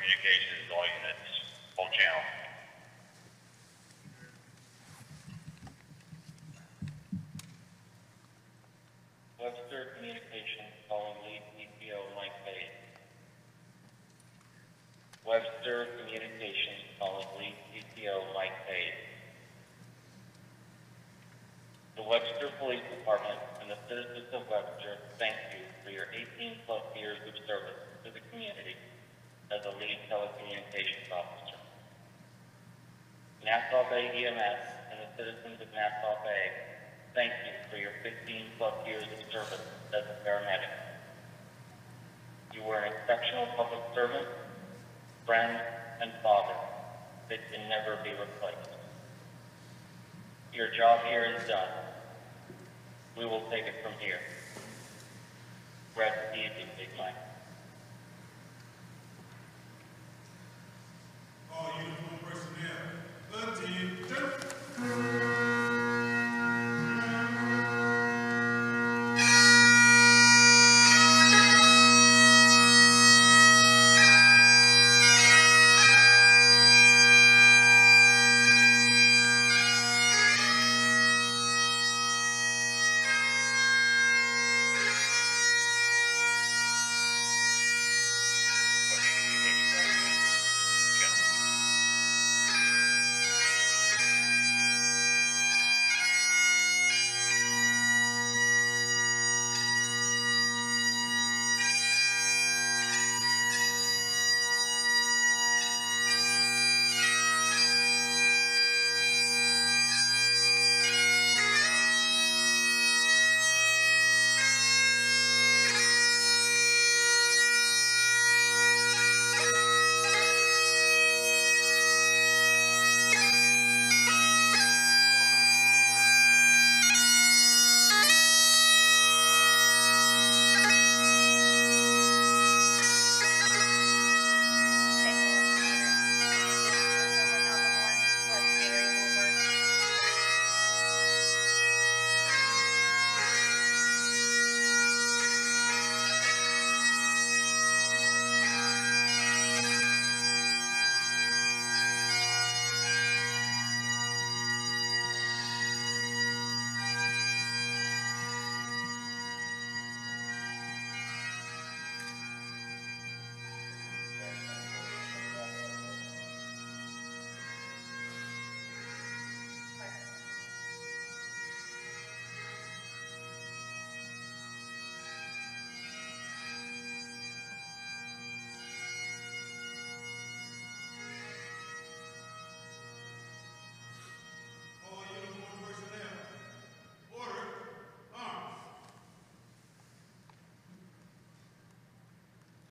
communications, all units, full channel. Webster Communications calling lead CPO Mike Hays. Webster Communications calling lead CPO Mike Hays. The Webster Police Department and the citizens of Webster thank you for your 18 plus of service to the community as a lead telecommunications officer. Nassau Bay EMS and the citizens of Nassau Bay thank you for your 15 plus years of service as a paramedic. You were an exceptional public servant, friend, and father that can never be replaced. Your job here is done. We will take it from here. Rest easy, Big Mike.